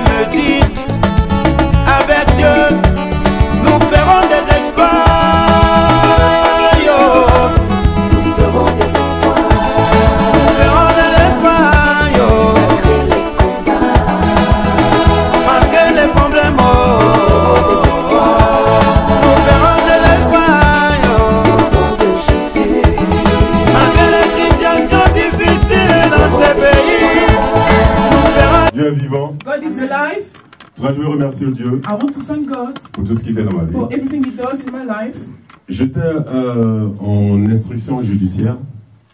me dit, est vivant. God is alive. Moi, je veux remercier Dieu I want to thank God pour tout ce qu'il fait dans ma vie. for everything He does in my life. J'étais euh, en instruction judiciaire,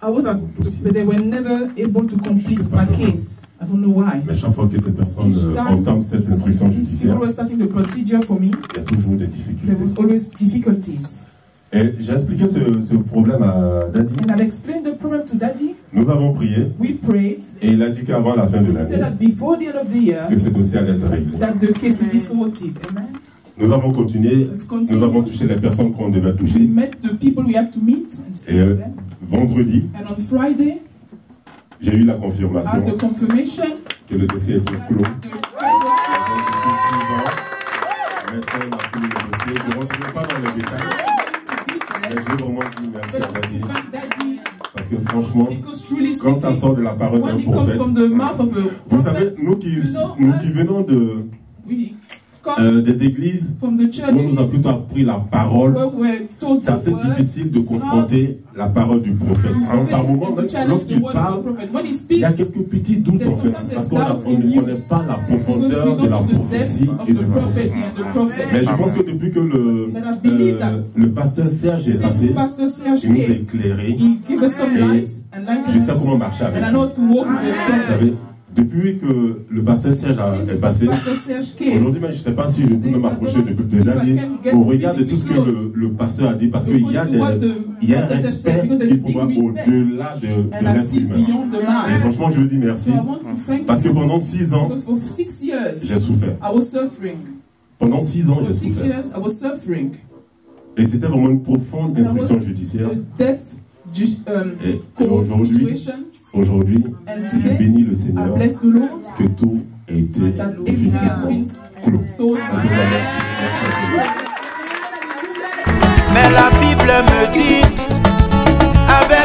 I was at, but they were never able to complete my case. I don't know why. mais chaque fois que ces personnes euh, entament cette instruction judiciaire, starting the procedure for me. il y a toujours des There difficultés. was always difficulties. Et j'ai expliqué ce, ce problème à Daddy. And I've explained the problem to Daddy. Nous avons prié We prayed. et il a dit qu'avant la fin de l'année, that before the end of the year, que ce dossier allait être réglé. that the case will be sorted. Amen. Nous avons continué, nous avons continued. touché les personnes qu'on devait We toucher. met the people we had to meet and speak Et to euh, them. vendredi, And on Friday, j'ai eu la I had confirmation the confirmation que le dossier était that clos. the case was Depuis six ans, maintenant on a fini le dossier. Je ne rentrerai pas dans les détails. Franchement, quand ça sort de la parole d'un prophète, vous savez, nous qui, nous venons de, euh, des églises où on nous a plutôt appris la parole, c'est assez difficile de confronter la parole du prophète. Hein, par moment, lorsqu'il parle, il y a quelques petits doutes en fait, parce qu'on ne connaît pas la profondeur de la prophétie et de la prophet. Mais je pense que depuis que le, euh, le pasteur Serge est passé, il nous a éclairé. Et Je sais comment marcher avec lui. Vous savez, depuis que le pasteur Serge est passé, Pastor Serge came, aujourd'hui, même, je ne sais pas si je peux m'approcher de, de Daniel au regard de tout ce que le, le pasteur a dit, parce qu'il y a, des, il y a un respect qui pourra au-delà de, de l'être humain. Et franchement, je lui dis merci, parce que pendant six ans, j'ai souffert. I was suffering. Pendant six ans, j'ai souffert. Et c'était vraiment une profonde instruction judiciaire. ju- um, Et aujourd'hui, And je bénis le Seigneur bless the Lord que tout a été définitivement clos. à Mais la Bible me dit, avec